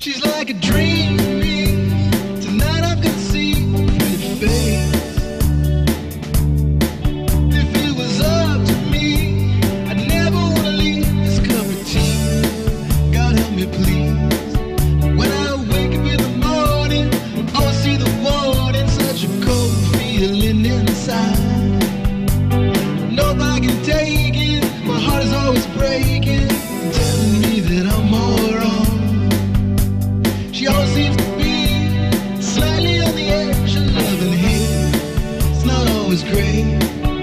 She's like a dream. Tonight I see face. If it was up to me, I'd never wanna leave this. God help me, please. When I wake up in the morning, I'll see the such a cold feeling inside. Nobody can take it. My heart is always breaking. It's not always great.